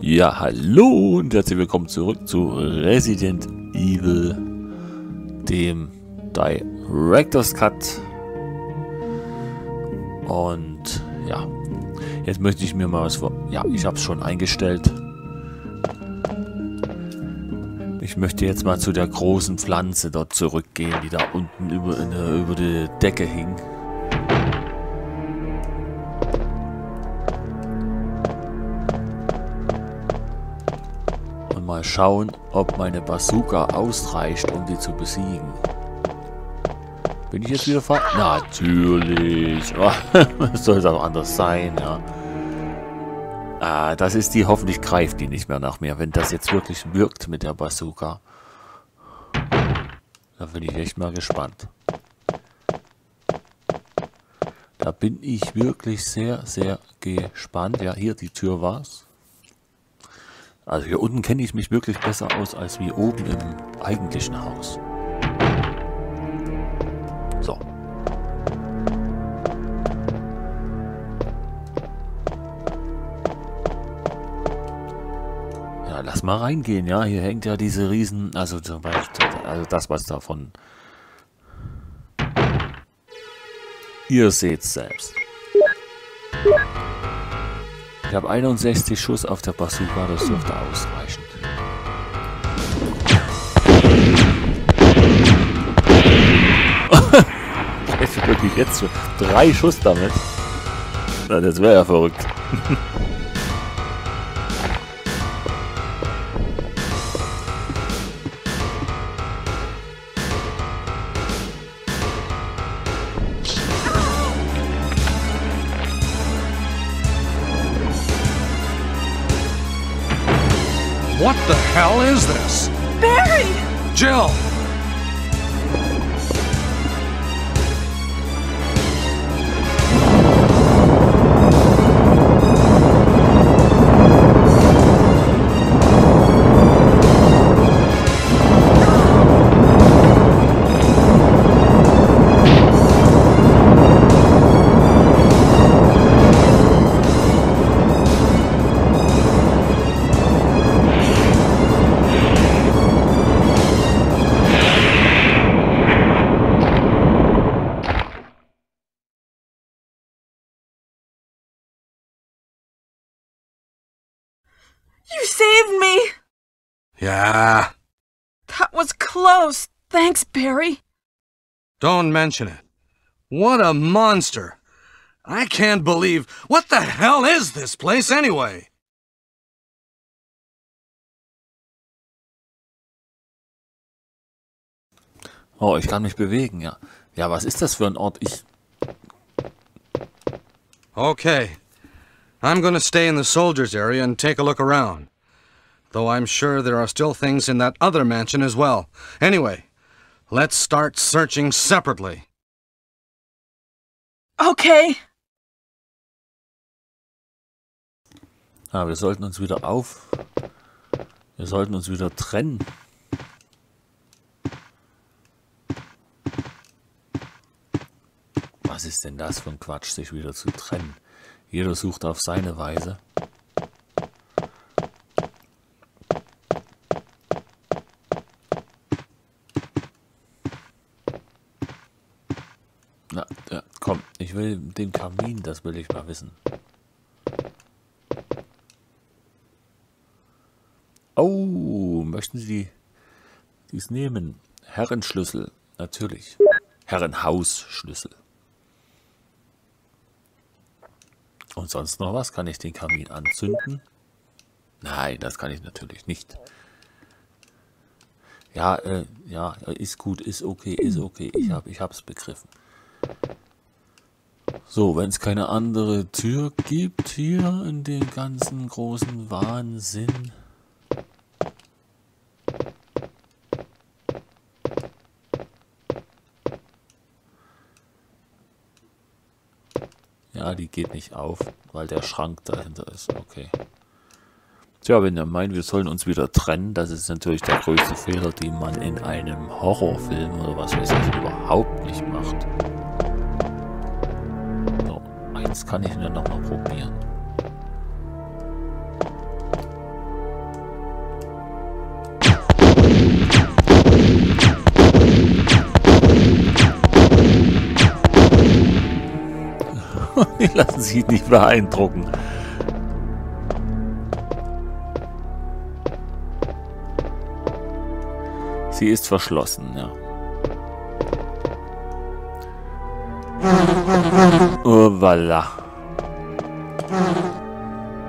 Ja, hallo und herzlich willkommen zurück zu Resident Evil, dem Director's Cut. Und ja, jetzt möchte ich mir mal was vor... Ja, ich habe es schon eingestellt. Ich möchte jetzt mal zu der großen Pflanze dort zurückgehen, die da unten über, über die Decke hing. Mal schauen, ob meine Bazooka ausreicht, um die zu besiegen. Bin ich jetzt wieder ver... Natürlich. Soll es auch anders sein, ja. Ah, das ist die, hoffentlich greift die nicht mehr nach mir, wenn das jetzt wirklich wirkt mit der Bazooka. Da bin ich echt mal gespannt. Da bin ich wirklich sehr, sehr gespannt. Ja, hier die Tür war's. Also hier unten kenne ich mich wirklich besser aus als wie oben im eigentlichen Haus. So. lass mal reingehen, ja. Hier hängt ja diese Riesen, also zum Beispiel, also das, was davon. Ihr seht's selbst. Ich habe 61 Schuss auf der Bazooka, das dürfte ausreichen. ich wirklich jetzt schon drei Schuss damit. Das wäre ja verrückt. You saved me! Yeah. That was close. Thanks, Barry. Don't mention it. What a monster. I can't believe... What the hell is this place anyway? Oh, ich kann mich bewegen, ja. Ja, was ist das für ein Ort? Ich... Okay. I'm gonna stay in the soldiers area and take a look around. Though I'm sure there are still things in that other mansion as well. Anyway, let's start searching separately. Okay. Ah, wir sollten uns wieder auf... Wir sollten uns wieder trennen. Was ist denn das für ein Quatsch, sich wieder zu trennen? Jeder sucht auf seine Weise. Na, ja, komm, ich will den Kamin, das will ich mal wissen. Oh, möchten Sie dies nehmen? Herrenschlüssel, natürlich. Herrenhausschlüssel. Und sonst noch was? Kann ich den Kamin anzünden? Nein, das kann ich natürlich nicht. Ja, äh, ja, ist gut, ist okay, ist okay. Ich habe ich hab's begriffen. So, wenn es keine andere Tür gibt hier in dem ganzen großen Wahnsinn. Ja, die geht nicht auf, weil der Schrank dahinter ist. Okay. Tja, wenn ihr meint, wir sollen uns wieder trennen, das ist natürlich der größte Fehler, den man in einem Horrorfilm oder was weiß ich überhaupt nicht macht. So, eins kann ich nur noch mal probieren. Lassen Sie sich nicht beeindrucken. Sie ist verschlossen, ja. Oh, voilà.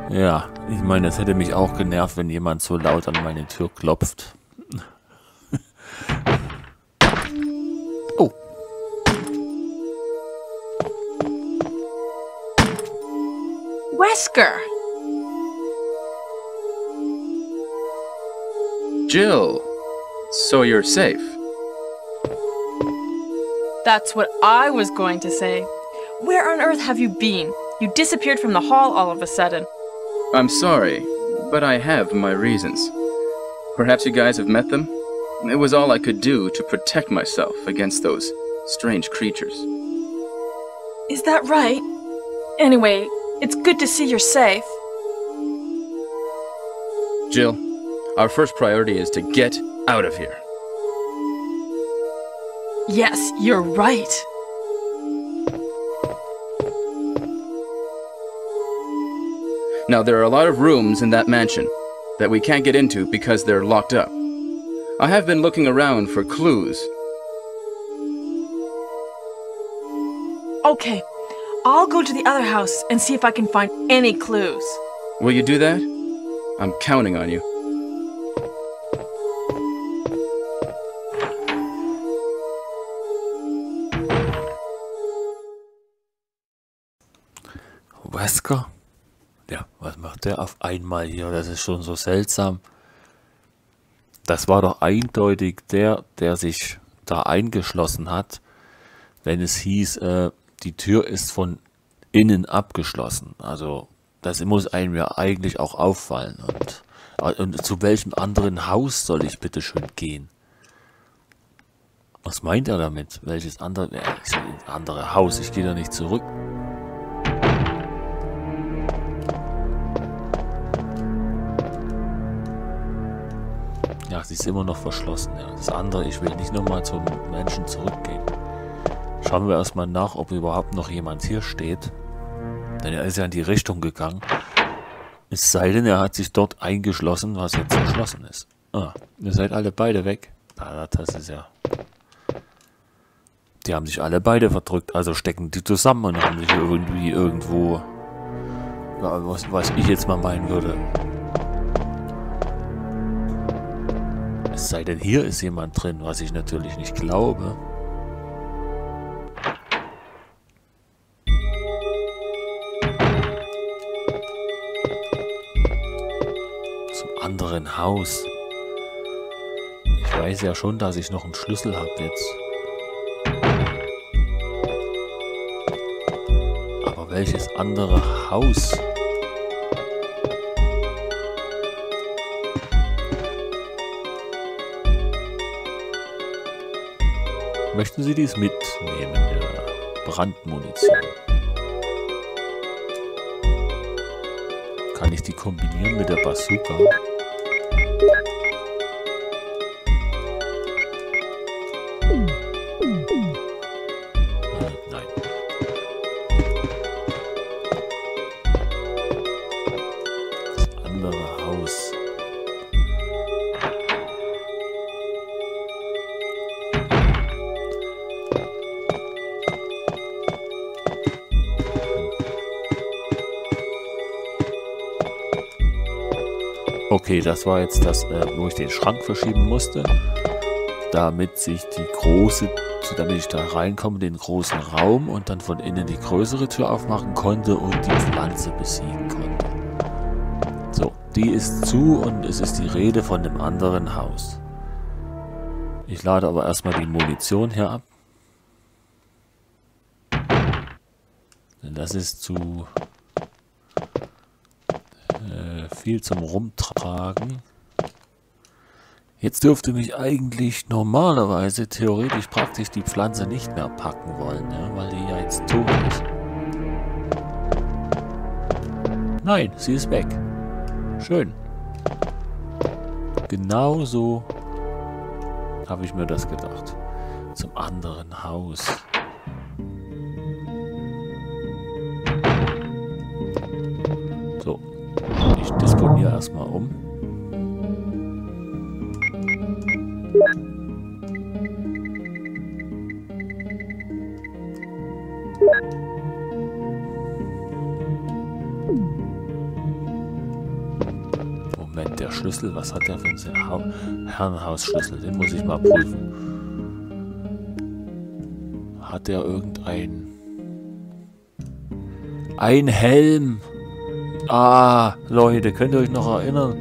Ja, ich meine, es hätte mich auch genervt, wenn jemand so laut an meine Tür klopft. Wesker! Jill, so you're safe. That's what I was going to say. Where on earth have you been? You disappeared from the hall all of a sudden. I'm sorry, but I have my reasons. Perhaps you guys have met them? It was all I could do to protect myself against those strange creatures. Is that right? Anyway, it's good to see you're safe. Jill, our first priority is to get out of here. Yes, you're right. Now, there are a lot of rooms in that mansion that we can't get into because they're locked up. I have been looking around for clues. Okay, I'll go to the other house and see if I can find any clues. Will you do that? I'm counting on you. Wesker? Ja, was macht der auf einmal hier? Das ist schon so seltsam. Das war doch eindeutig der, der sich da eingeschlossen hat, wenn es hieß, äh, die Tür ist von innen abgeschlossen. Also das muss einem ja eigentlich auch auffallen. Und, und zu welchem anderen Haus soll ich bitte schön gehen? Was meint er damit? Welches andere, äh, andere Haus? Ich gehe da nicht zurück. Ja, sie ist immer noch verschlossen. Ja. Das andere, ich will nicht nochmal zum Menschen zurückgehen. Schauen wir erstmal nach, ob überhaupt noch jemand hier steht. Denn er ist ja in die Richtung gegangen. Es sei denn, er hat sich dort eingeschlossen, was jetzt verschlossen ist. Ah, ihr seid alle beide weg. Ah, das ist ja... Die haben sich alle beide verdrückt, also stecken die zusammen und haben sich irgendwie irgendwo... Was, was ich jetzt mal meinen würde, Es sei denn, hier ist jemand drin, was ich natürlich nicht glaube. Anderen Haus. Ich weiß ja schon, dass ich noch einen Schlüssel habe jetzt. Aber welches andere Haus? Möchten Sie dies mitnehmen, der Brandmunition? Kann ich die kombinieren mit der Bazooka? Thank you. Okay, das war jetzt das, äh, wo ich den Schrank verschieben musste, damit sich die große, damit ich da reinkomme, den großen Raum und dann von innen die größere Tür aufmachen konnte und die Pflanze besiegen konnte. So, die ist zu und es ist die Rede von dem anderen Haus. Ich lade aber erstmal die Munition hier ab. Denn das ist zu viel zum Rumtragen. Jetzt dürfte mich eigentlich normalerweise, theoretisch, praktisch die Pflanze nicht mehr packen wollen, ja, weil die ja jetzt tot ist. Nein, sie ist weg. Schön. Genauso habe ich mir das gedacht. Zum anderen Haus. Das mal um. Moment, der Schlüssel, was hat der für einen Herrenhausschlüssel? Den muss ich mal prüfen. Hat der irgendein... Ein Helm! Ah, Leute, könnt ihr euch noch erinnern?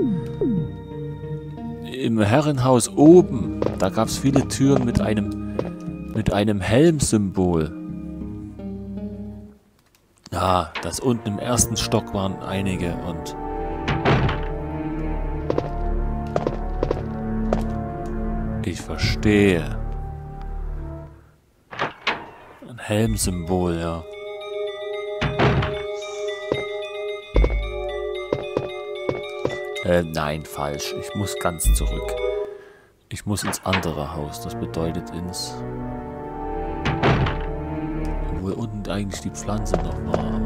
Im Herrenhaus oben, da gab es viele Türen mit einem mit einem Helmsymbol. Ja, das unten im ersten Stock waren einige und ich verstehe. Ein Helmsymbol, ja. Äh, nein, falsch. Ich muss ganz zurück. Ich muss ins andere Haus. Das bedeutet ins... Wo unten eigentlich die Pflanze noch war.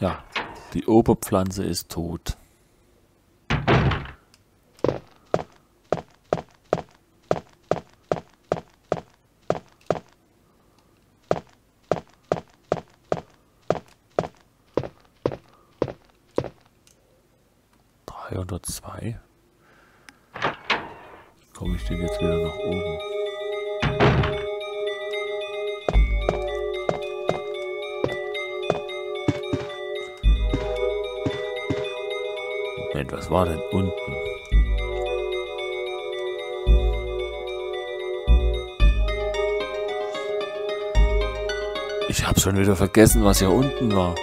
Ja, die Oberpflanze ist tot. 302. Komme ich denn jetzt wieder nach oben? Moment, was war denn unten? Ich habe schon wieder vergessen, was hier unten war.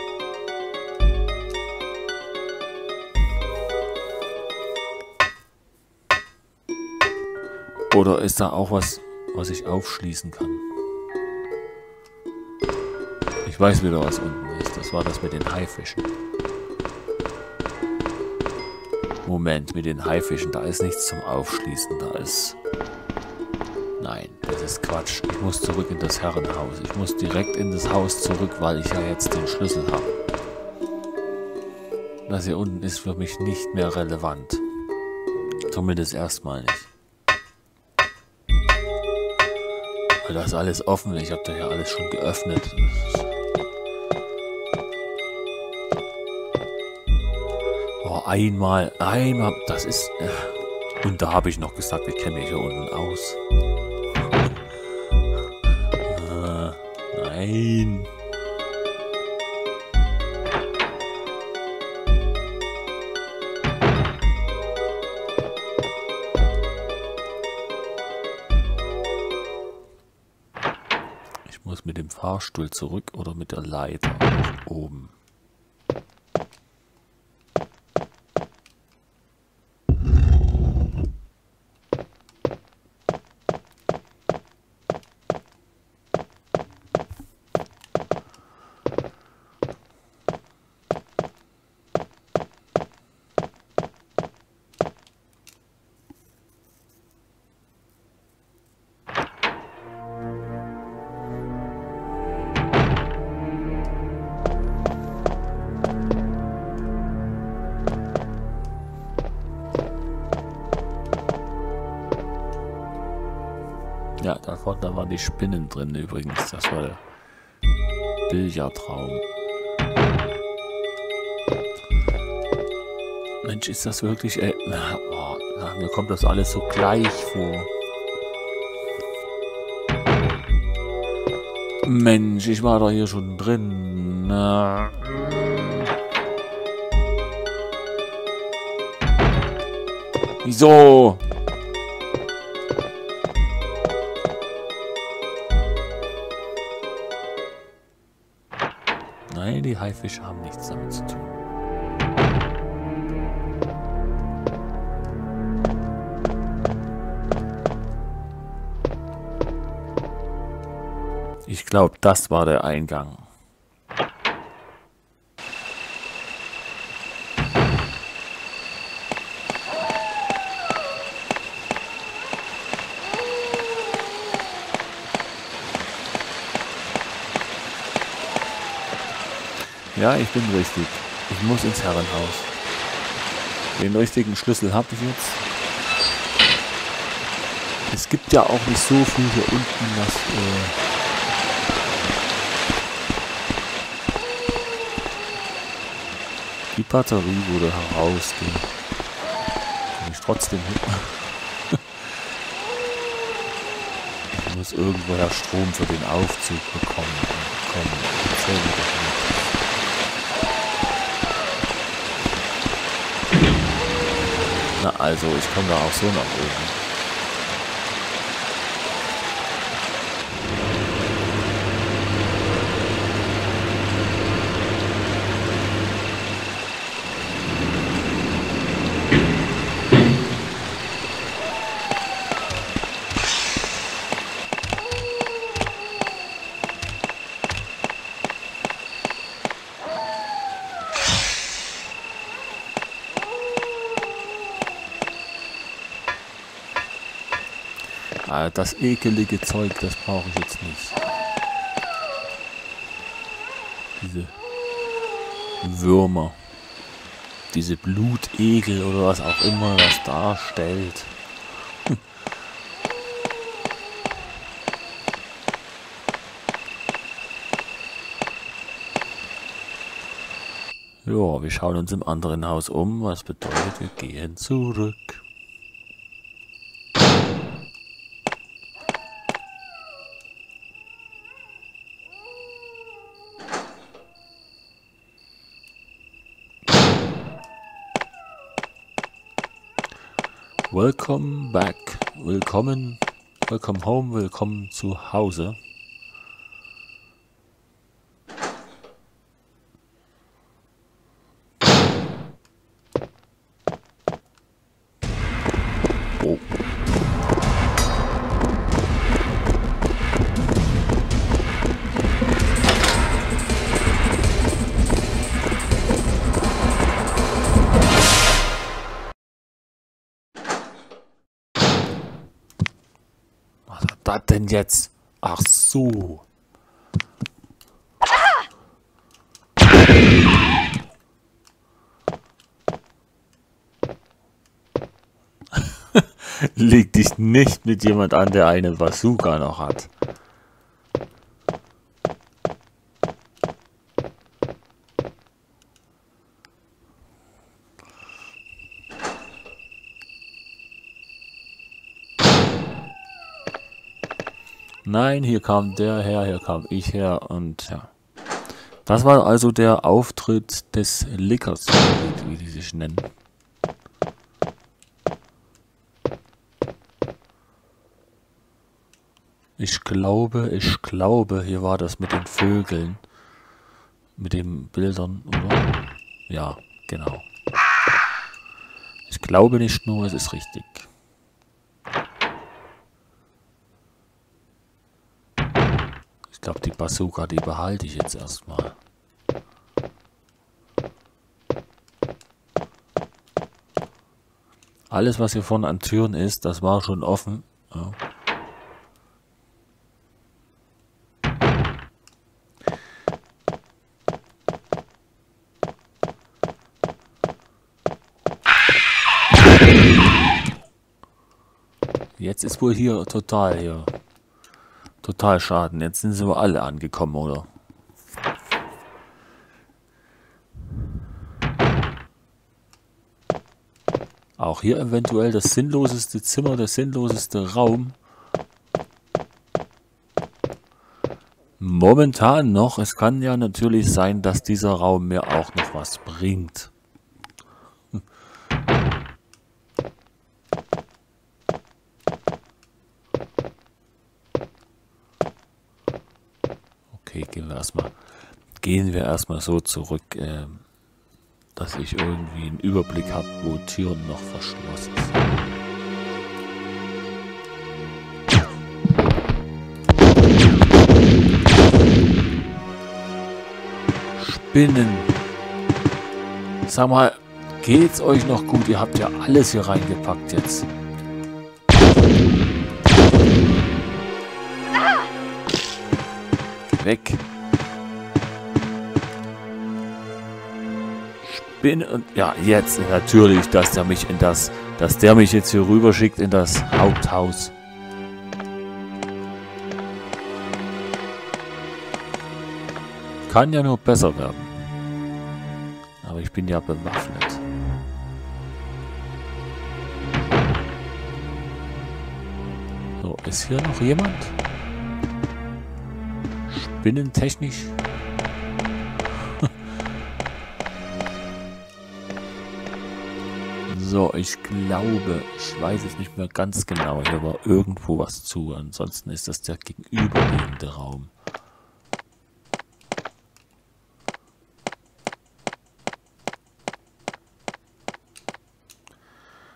Oder ist da auch was, was ich aufschließen kann? Ich weiß wieder, was unten ist. Das war das mit den Haifischen. Moment, mit den Haifischen. Da ist nichts zum Aufschließen. Da ist... Nein, das ist Quatsch. Ich muss zurück in das Herrenhaus. Ich muss direkt in das Haus zurück, weil ich ja jetzt den Schlüssel habe. Das hier unten ist für mich nicht mehr relevant. Zumindest erstmal nicht. Das ist alles offen. Ich habe da ja alles schon geöffnet. Oh, einmal, einmal, das ist... Äh, und da habe ich noch gesagt, ich kenne mich hier unten aus. Äh, nein. Fahrstuhl zurück oder mit der Leiter nach oben? Die Spinnen drin übrigens. Das war der Billardraum. Mensch, ist das wirklich... Äh, oh, mir kommt das alles so gleich vor. Mensch, ich war doch hier schon drin. Wieso? Die Haifische haben nichts damit zu tun. Ich glaube, das war der Eingang. Ja, ich bin richtig. Ich muss ins Herrenhaus. Den richtigen Schlüssel habe ich jetzt. Es gibt ja auch nicht so viel hier unten, was... Äh Die Batterie wurde herausgehen. Kann ich trotzdem hin? ich muss irgendwoher Strom für den Aufzug bekommen. Komm, erzähl mir doch nicht. Na also, ich komme da auch so nach oben. Das ekelige Zeug, das brauche ich jetzt nicht. Diese Würmer. Diese Blutegel oder was auch immer das darstellt. Ja, wir schauen uns im anderen Haus um, was bedeutet, wir gehen zurück. Welcome back. Willkommen. Welcome home. Willkommen zu Hause. Jetzt? Ach so. Leg dich nicht mit jemand an, der eine Bazooka noch hat. Nein, hier kam der her, hier kam ich her und ja. Das war also der Auftritt des Lickers, wie die sich nennen. Ich glaube, ich glaube, hier war das mit den Vögeln. Mit den Bildern, oder? Ja, genau. Ich glaube nicht nur, es ist richtig. Glaube, die Bazooka, die behalte ich jetzt erstmal. Alles, was hier vorne an Türen ist, das war schon offen. Ja. Jetzt ist wohl hier total hier Total Schaden. Jetzt sind sie wohl alle angekommen, oder? Auch hier eventuell das sinnloseste Zimmer, der sinnloseste Raum. Momentan noch. Es kann ja natürlich sein, dass dieser Raum mir auch noch was bringt. gehen wir erstmal, gehen wir erstmal so zurück, äh, dass ich irgendwie einen Überblick habe, wo Türen noch verschlossen sind. Spinnen. Sag mal, geht's euch noch gut? Ihr habt ja alles hier reingepackt jetzt. Weg. Bin und ja, jetzt natürlich, dass der mich in das, dass der mich jetzt hier rüber schickt in das Haupthaus. Kann ja nur besser werden. Aber ich bin ja bewaffnet. So, ist hier noch jemand? Spinnentechnisch? So, ich glaube, ich weiß es nicht mehr ganz genau. Hier war irgendwo was zu. Ansonsten ist das der gegenüberliegende Raum.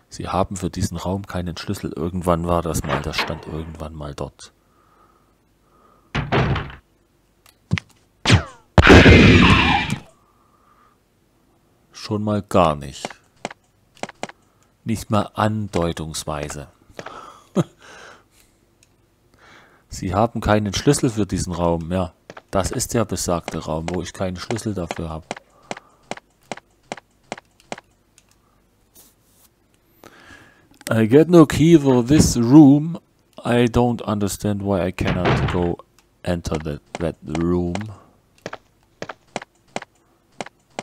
Sie haben für diesen Raum keinen Schlüssel. Irgendwann war das mal, das stand irgendwann mal dort. Schon mal gar nicht. Nicht mal andeutungsweise. Sie haben keinen Schlüssel für diesen Raum. Ja, das ist der besagte Raum, wo ich keinen Schlüssel dafür habe. I get no key for this room. I don't understand why I cannot go enter that, that room.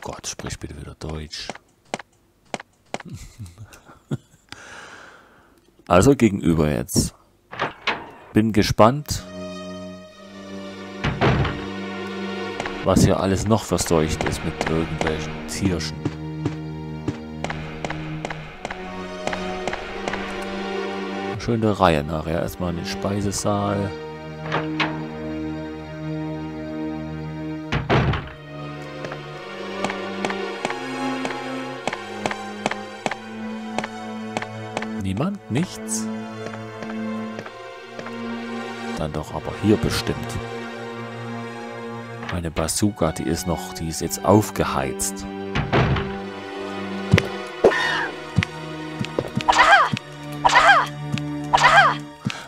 Gott, sprich bitte wieder Deutsch. also gegenüber jetzt. Bin gespannt, was hier alles noch verseucht ist mit irgendwelchen Tierchen. schöne Reihe nachher. Erstmal in den Speisesaal. Nichts? Dann doch aber hier bestimmt. Meine Bazooka, die ist noch, die ist jetzt aufgeheizt.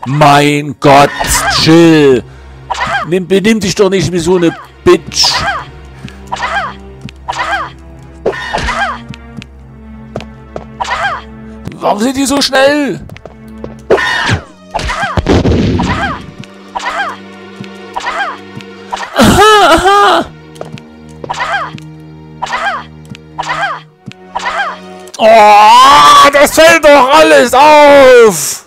Mein Gott, chill. Nimm, benimm dich doch nicht wie so eine Bitch. Warum sind die so schnell? Aha, aha. Oh, das fällt doch alles auf.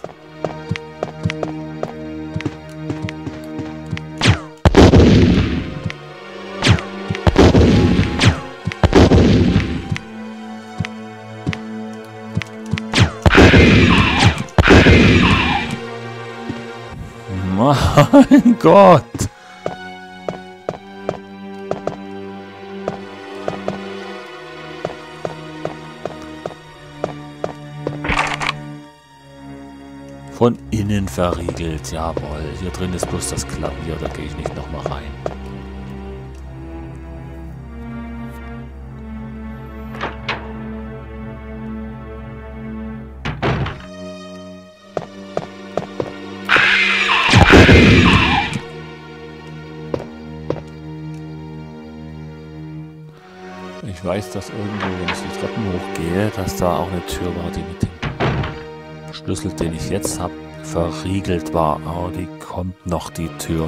Mein Gott! Von innen verriegelt, jawohl. Hier drin ist bloß das Klavier, da gehe ich nicht nochmal rein. Ich weiß, dass irgendwo, wenn ich die Treppen hochgehe, dass da auch eine Tür war, die mit dem Schlüssel, den ich jetzt habe, verriegelt war. Aber die kommt noch, die Tür.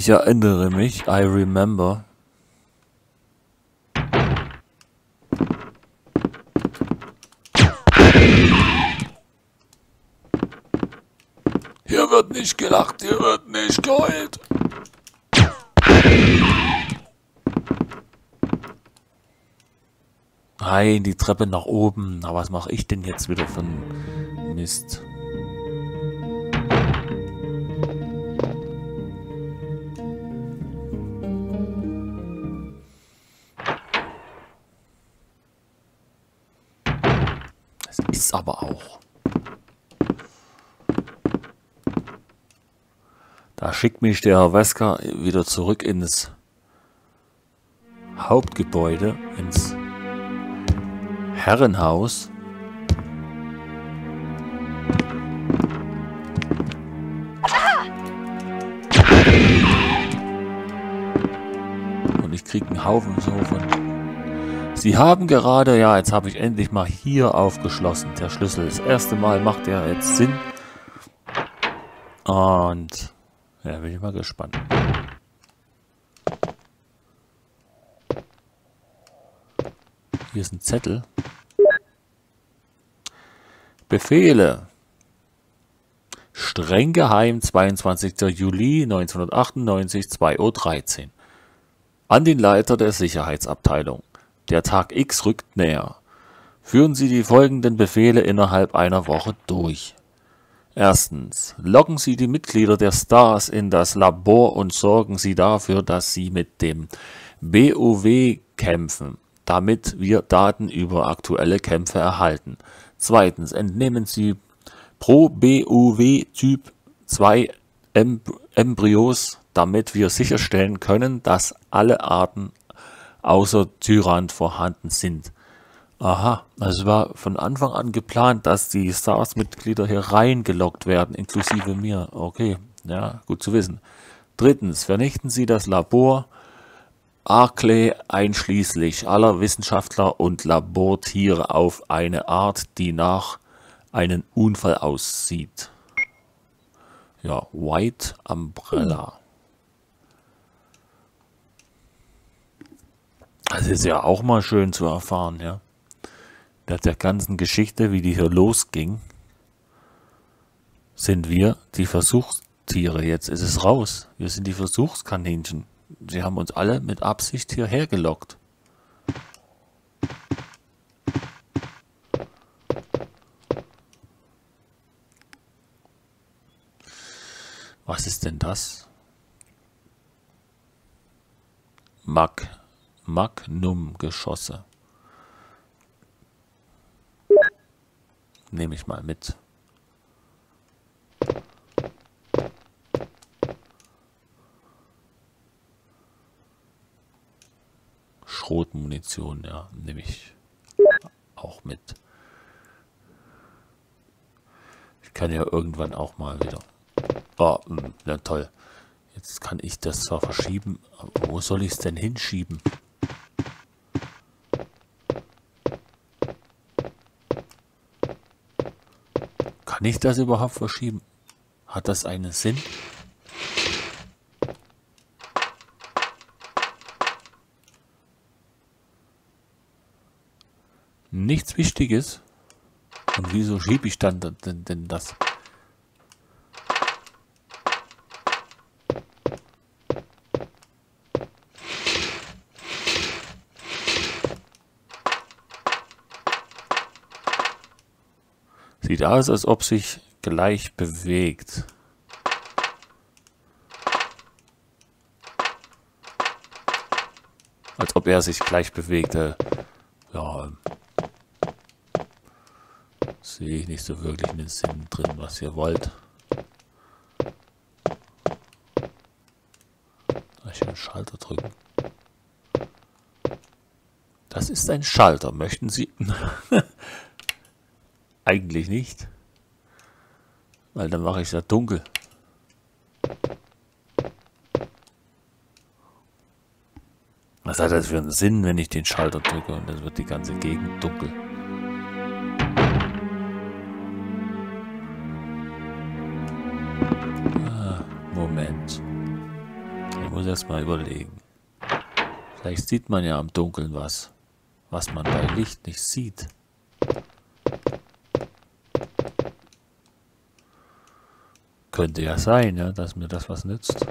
Ich erinnere mich, I remember. Hier wird nicht gelacht, hier wird nicht geheult. Nein, die Treppe nach oben. Na, was mache ich denn jetzt wieder ein Mist? Aber auch. Da schickt mich der Herr Wesker wieder zurück ins Hauptgebäude, ins Herrenhaus. Und ich krieg einen Haufen so von... Sie haben gerade... Ja, jetzt habe ich endlich mal hier aufgeschlossen, der Schlüssel. Das erste Mal macht er jetzt Sinn. Und... Ja, bin ich mal gespannt. Hier ist ein Zettel. Befehle. Streng geheim, 22. Juli 1998, 2.13 Uhr. An den Leiter der Sicherheitsabteilung. Der Tag X rückt näher. Führen Sie die folgenden Befehle innerhalb einer Woche durch. Erstens. Locken Sie die Mitglieder der Stars in das Labor und sorgen Sie dafür, dass sie mit dem BOW kämpfen, damit wir Daten über aktuelle Kämpfe erhalten. Zweitens. Entnehmen Sie pro BOW Typ 2 Embryos, damit wir sicherstellen können, dass alle Arten außer Tyrant vorhanden sind. Aha, also es war von Anfang an geplant, dass die Stars-Mitglieder hier reingelockt werden, inklusive mir. Okay, ja, gut zu wissen. Drittens, vernichten Sie das Labor Arkley einschließlich aller Wissenschaftler und Labortiere auf eine Art, die nach einem Unfall aussieht. Ja, White Umbrella. Das ist ja auch mal schön zu erfahren, ja nach der ganzen Geschichte, wie die hier losging, sind wir die Versuchstiere. Jetzt ist es raus. Wir sind die Versuchskaninchen. Sie haben uns alle mit Absicht hierher gelockt. Was ist denn das? Mag Magnum-Geschosse. Nehme ich mal mit. Schrotmunition, ja, nehme ich auch mit. Ich kann ja irgendwann auch mal wieder. Oh, na toll. Jetzt kann ich das zwar verschieben, aber wo soll ich es denn hinschieben? Kann ich das überhaupt verschieben? Hat das einen Sinn? Nichts Wichtiges. Und wieso schiebe ich dann denn, denn das? Sieht aus, als ob sich gleich bewegt. Als ob er sich gleich bewegte. Ja, sehe ich nicht so wirklich einen Sinn drin, was ihr wollt. Ich den Schalter drücken. Das ist ein Schalter. Möchten Sie... Eigentlich nicht. Weil dann mache ich es ja dunkel. Was hat das für einen Sinn, wenn ich den Schalter drücke und dann wird die ganze Gegend dunkel? Ah, Moment. Ich muss erst mal überlegen. Vielleicht sieht man ja am Dunkeln was, was man bei Licht nicht sieht. Könnte ja sein, ja, dass mir das was nützt.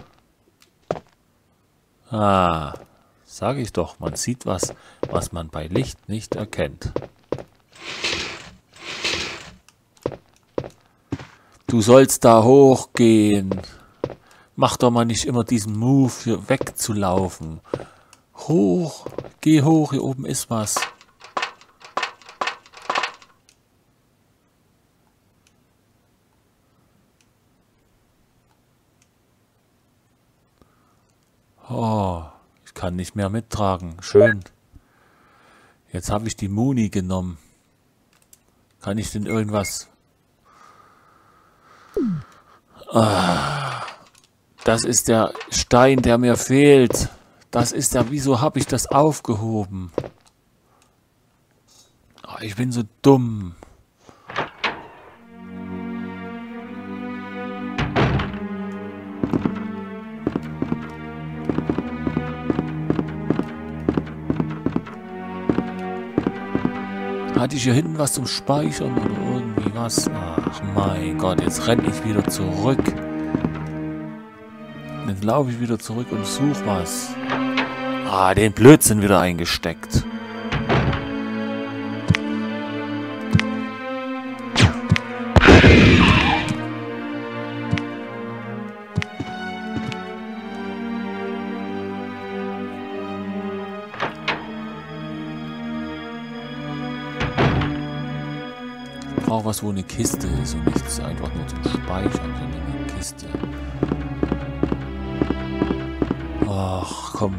Ah, sage ich doch, man sieht was, was man bei Licht nicht erkennt. Du sollst da hochgehen. Mach doch mal nicht immer diesen Move, hier wegzulaufen. Hoch, geh hoch, hier oben ist was. Kann nicht mehr mittragen. Schön. Jetzt habe ich die Muni genommen. Kann ich denn irgendwas... Ah, das ist der Stein, der mir fehlt. Das ist der... Wieso habe ich das aufgehoben? Ah, ich bin so dumm. Hatte ich hier hinten was zum Speichern oder irgendwie was? Ach mein Gott, jetzt renne ich wieder zurück. Jetzt laufe ich wieder zurück und suche was. Ah, den Blödsinn wieder eingesteckt. Was, wo eine Kiste ist und nicht einfach nur zum Speichern, sondern eine Kiste. Ach, komm.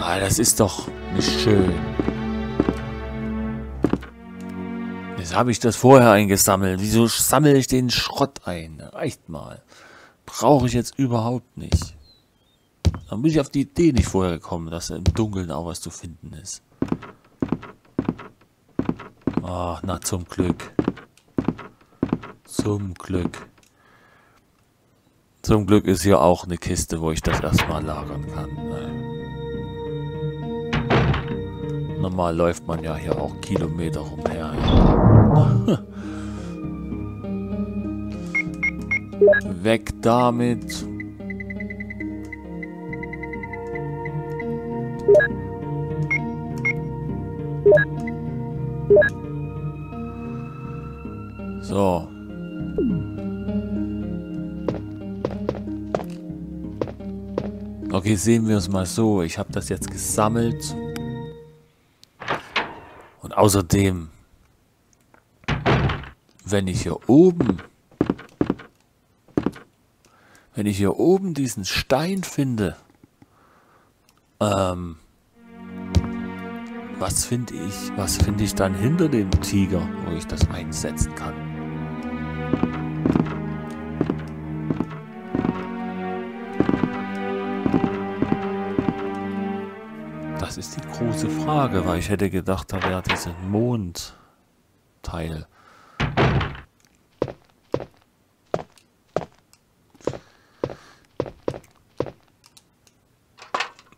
Ah, das ist doch nicht schön. Jetzt habe ich das vorher eingesammelt. Wieso sammle ich den Schrott ein? Reicht mal. Brauche ich jetzt überhaupt nicht. Dann bin ich auf die Idee nicht vorher gekommen, dass im Dunkeln auch was zu finden ist. Ah, na zum Glück. Zum Glück. Zum Glück ist hier auch eine Kiste, wo ich das erstmal lagern kann. Normal läuft man ja hier auch Kilometer rumher. Ja. Weg damit. Sehen wir es mal so. Ich habe das jetzt gesammelt. Und außerdem, wenn ich hier oben, wenn ich hier oben diesen Stein finde, ähm, was finde ich, was finde ich dann hinter dem Tiger, wo ich das einsetzen kann? Große Frage, weil ich hätte gedacht, da wäre dieser Mondteil.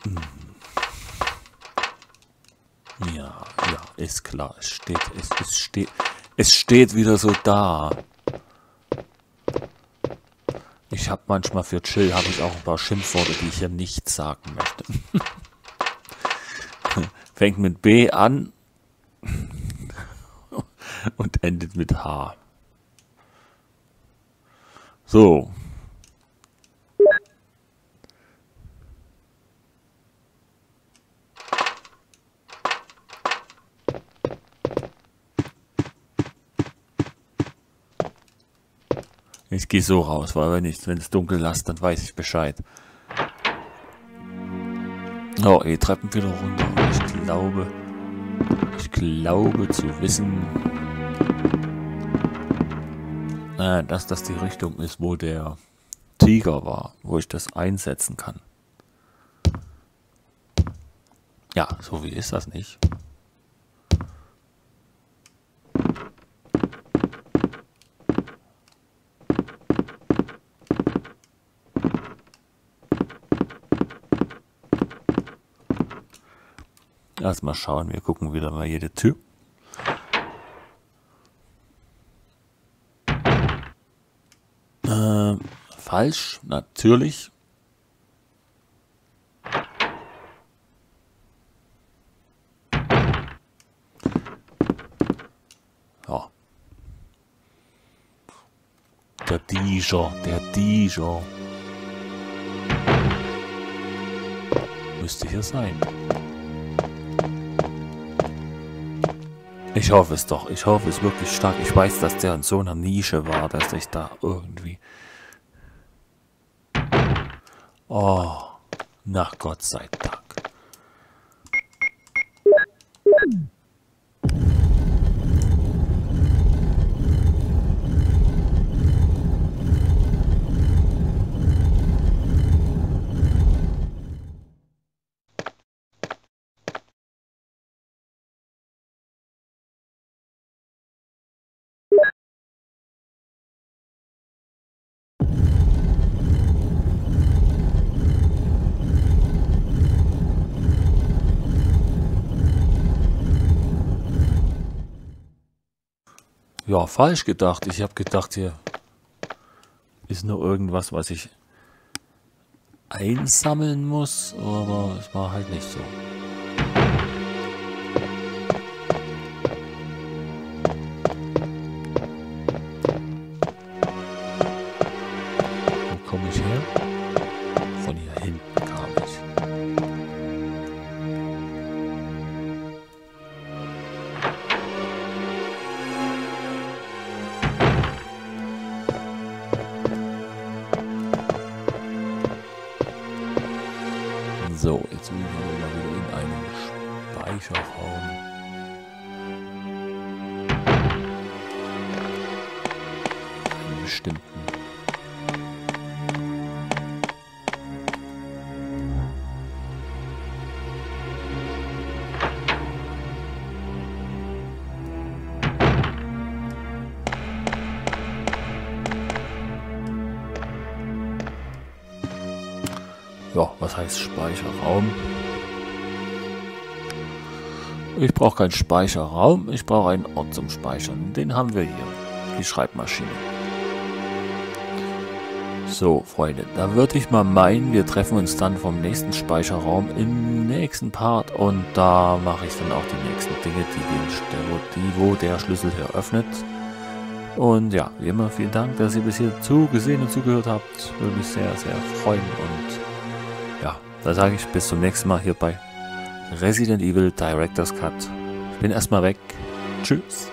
Hm. Ja, ja, ist klar. Es steht, es, es steht, es steht wieder so da. Ich habe manchmal für Chill habe ich auch ein paar Schimpfworte, die ich hier nicht sagen möchte. Fängt mit B an und endet mit H. So. Ich gehe so raus, weil wenn ich, wenn es dunkel lässt, dann weiß ich Bescheid. Oh, eh Treppen wieder runter. Ich glaube, ich glaube zu wissen, äh, dass das die Richtung ist, wo der Tiger war, wo ich das einsetzen kann. Ja, so wie ist das nicht. Erstmal schauen, wir gucken wieder mal jede Tür. Äh, falsch, natürlich. Ja. Der Dieser, der Dieser. Müsste hier sein. Ich hoffe es doch. Ich hoffe es wirklich stark. Ich weiß, dass der in so einer Nische war, dass ich da irgendwie... Oh, Na Gott sei Dank. Ja, falsch gedacht. Ich habe gedacht, hier ist nur irgendwas, was ich einsammeln muss, aber es war halt nicht so. Bestimmten. Ja, was heißt Speicherraum? Ich brauche keinen Speicherraum, ich brauche einen Ort zum Speichern. Den haben wir hier, die Schreibmaschine. So, Freunde, da würde ich mal meinen, wir treffen uns dann vom nächsten Speicherraum im nächsten Part und da mache ich dann auch die nächsten Dinge, die, den, die wo der Schlüssel hier öffnet. Und ja, wie immer, vielen Dank, dass ihr bis hier zugesehen und zugehört habt. Würde mich sehr, sehr freuen und ja, da sage ich bis zum nächsten Mal hier bei Resident Evil Director's Cut. Ich bin erstmal weg. Tschüss.